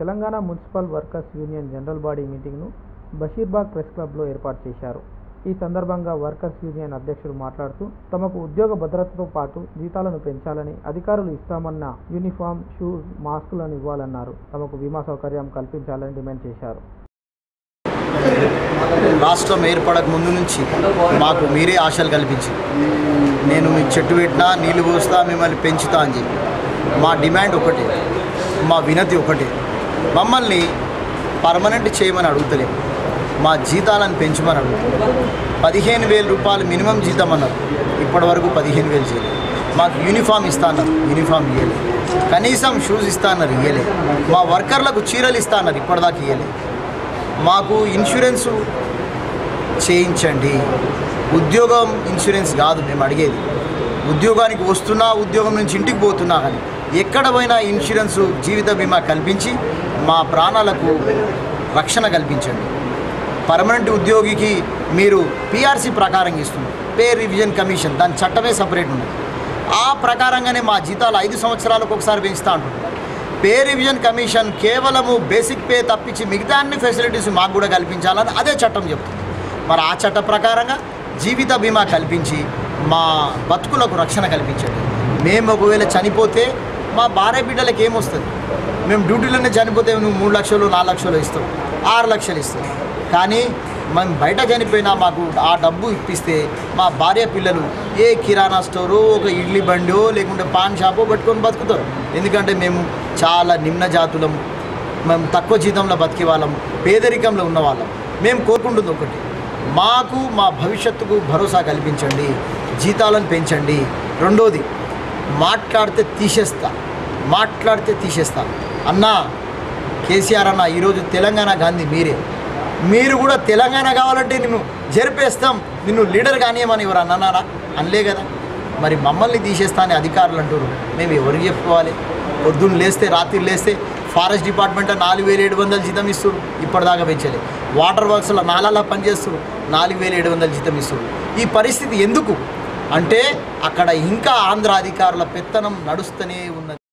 Telangana municipal workers union general body మీటింగ్ను Basheerbagh press క్లబ్లో ఏర్పాటు చేశారు. ఈ సందర్భంగా వర్కర్స్ యూనియన్ అధ్యక్షుడు మాట్లాడుతూ తమకు ఉద్యోగ భద్రతతో పాటు జీతాలను పెంచాలని అధికారులు ఇస్తామన్న యూనిఫామ్ షూస్ మాస్కులను ఇవ్వాలన్నారు. తమకు బీమా సౌకర్యం కల్పించాలని డిమాండ్ చేశారు. రాష్ట్రం ఏర్పడక ముందు నుంచి మాకు మీరే ఆశలు కల్పించింది. నేను మీకు చెట్టు పెట్టినా నీళ్ళు పోస్తా మిమ్మల్ని పెంచుతా అని చెప్పి. మా డిమాండ్ ఒకటే మా వినతి ఒకటే. మమ్మల్ని పర్మనెంట్ చేయమని అడుగుతలేము మా జీతాలను పెంచమని అడుగుతాం పదిహేను వేల రూపాయలు మినిమం జీతం అన్నారు. ఇప్పటి వరకు పదిహేను వేలు చేయలేదు. మాకు యూనిఫామ్ ఇస్తా అన్నారు. యూనిఫామ్ ఇవ్వలేదు కనీసం షూస్ ఇస్తా అన్నారు ఇవ్వలేదు మా వర్కర్లకు చీరలు ఇస్తా అన్నారు ఇప్పటిదాకా ఇవ్వలేదు మాకు ఇన్సూరెన్సు చేయించండి. ఉద్యోగం ఇన్సూరెన్స్ కాదు మేము అడిగేది. ఉద్యోగానికి వస్తున్నా ఉద్యోగం నుంచి ఇంటికి పోతున్నా కానీ ఎక్కడ పోయినా ఇన్సూరెన్సు జీవిత బీమా కల్పించి మా ప్రాణాలకు రక్షణ కల్పించండి. పర్మనెంట్ ఉద్యోగికి మీరు పిఆర్సీ ప్రకారం ఇస్తున్నారు. పే రివిజన్ కమిషన్ దాని చట్టమే సపరేట్ ఉంది ఆ ప్రకారంగానే మా జీతాలు ఐదు సంవత్సరాలకు ఒకసారి పెంచుతా ఉంటుంది పే రివిజన్ కమిషన్ కేవలము బేసిక్ పే తప్పించి మిగతా అన్ని ఫెసిలిటీస్ మాకు కూడా కల్పించాలని అదే చట్టం చెప్తుంది. మరి ఆ చట్ట ప్రకారంగా జీవిత బీమా కల్పించి మా బతుకులకు రక్షణ కల్పించండి. మేము ఒకవేళ చనిపోతే మా భార్య బిడ్డలకు ఏమొస్తుంది? మేము డ్యూటీలోనే చనిపోతే నువ్వు మూడు లక్షలు నాలుగు లక్షలు ఇస్తావు ఆరు లక్షలు ఇస్తావు. కానీ మేము బయట చనిపోయినా మాకు ఆ డబ్బు ఇప్పిస్తే మా భార్య పిల్లలు ఏ కిరాణా స్టోరు ఒక ఇడ్లీ బండో లేకుంటే పాన్ షాపో పట్టుకొని బతుకుతారు. ఎందుకంటే మేము చాలా నిమ్న జాతులము. మేము తక్కువ జీతంలో బతికే వాళ్ళం పేదరికంలో ఉన్నవాళ్ళం మేము కోరుకుంటుంది ఒకటి మాకు మా భవిష్యత్తుకు భరోసా కల్పించండి జీతాలను పెంచండి. రెండోది మాట్లాడితే తీసేస్తా. మాట్లాడితే తీసేస్తా. అన్నా కేసీఆర్ అన్న ఈరోజు తెలంగాణ గాంధీ మీరే. మీరు కూడా తెలంగాణ కావాలంటే నిన్ను జరిపేస్తాం. నిన్ను లీడర్ కానియమని ఎవరు అన్నారా? అనలే కదా. మరి మమ్మల్ని తీసేస్తా అని అధికారులు అంటారు మేము ఎవరికి చెప్పుకోవాలి? పొద్దున్న లేస్తే రాత్రి లేస్తే ఫారెస్ట్ డిపార్ట్మెంట్ నాలుగు వేల ఏడు వందలు జీతం ఇస్తారు ఇప్పటిదాకా పెంచలే. వాటర్ వర్క్స్లో నాలాలా పనిచేస్తారు నాలుగు వేల ఏడు వందలు జీతం ఇస్తారు ఈ పరిస్థితి ఎందుకు? అంటే అక్కడ ఇంకా ఆంధ్ర అధికారుల పెత్తనం నడుస్తూనే ఉన్నది.